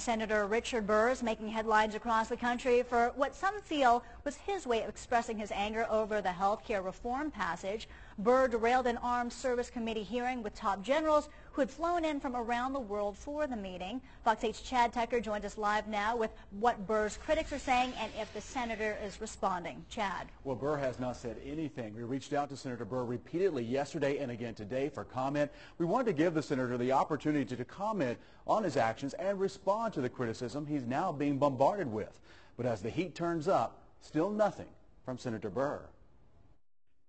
Senator Richard Burr is making headlines across the country for what some feel was his way of expressing his anger over the health care reform passage. Burr derailed an Armed Service Committee hearing with top generals who had flown in from around the world for the meeting. Fox 8's Chad Tucker joins us live now with what Burr's critics are saying and if the senator is responding. Chad. Well, Burr has not said anything. We reached out to Senator Burr repeatedly yesterday and again today for comment. We wanted to give the senator the opportunity to comment on his actions and respond to the criticism he's now being bombarded with. But as the heat turns up, still nothing from Senator Burr.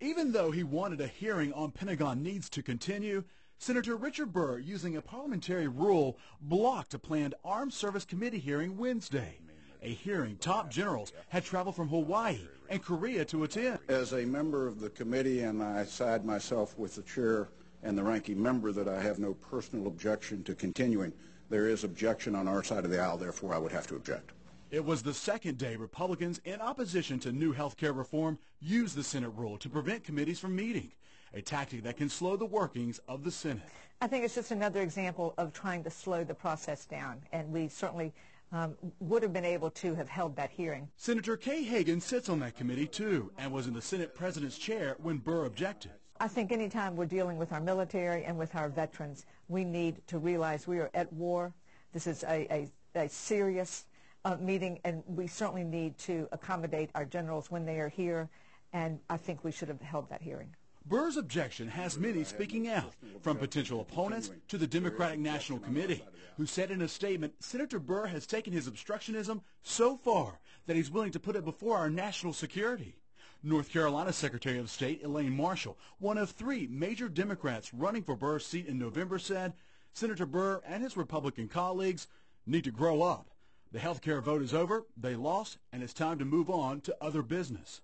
Even though he wanted a hearing on Pentagon needs to continue, Senator Richard Burr, using a parliamentary rule, blocked a planned Armed Service Committee hearing Wednesday. A hearing top generals had traveled from Hawaii and Korea to attend. As a member of the committee, and I side myself with the chair and the ranking member that I have no personal objection to continuing. There is objection on our side of the aisle, therefore I would have to object. It was the second day Republicans in opposition to new health care reform used the Senate rule to prevent committees from meeting, a tactic that can slow the workings of the Senate. I think it's just another example of trying to slow the process down, and we certainly um, would have been able to have held that hearing. Senator Kay Hagan sits on that committee too and was in the Senate president's chair when Burr objected. I think anytime we're dealing with our military and with our veterans, we need to realize we are at war. This is a, a, a serious uh, meeting, and we certainly need to accommodate our generals when they are here, and I think we should have held that hearing. Burr's objection has many speaking out, from potential opponents to the Democratic National Committee, who said in a statement, Senator Burr has taken his obstructionism so far that he's willing to put it before our national security. North Carolina Secretary of State Elaine Marshall, one of three major Democrats running for Burr's seat in November, said Senator Burr and his Republican colleagues need to grow up. The health care vote is over, they lost, and it's time to move on to other business.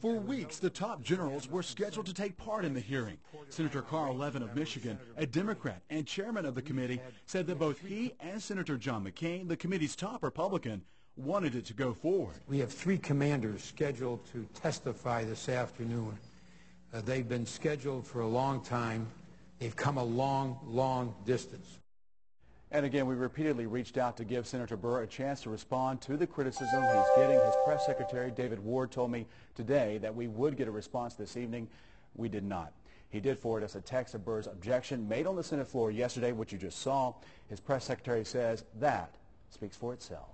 For weeks, the top generals were scheduled to take part in the hearing. Senator Carl Levin of Michigan, a Democrat and chairman of the committee, said that both he and Senator John McCain, the committee's top Republican, wanted it to go forward. We have three commanders scheduled to testify this afternoon. Uh, they've been scheduled for a long time. They've come a long, long distance. And again, we repeatedly reached out to give Senator Burr a chance to respond to the criticism he's getting. His press secretary, David Ward, told me today that we would get a response this evening. We did not. He did forward us a text of Burr's objection made on the Senate floor yesterday, which you just saw. His press secretary says that speaks for itself.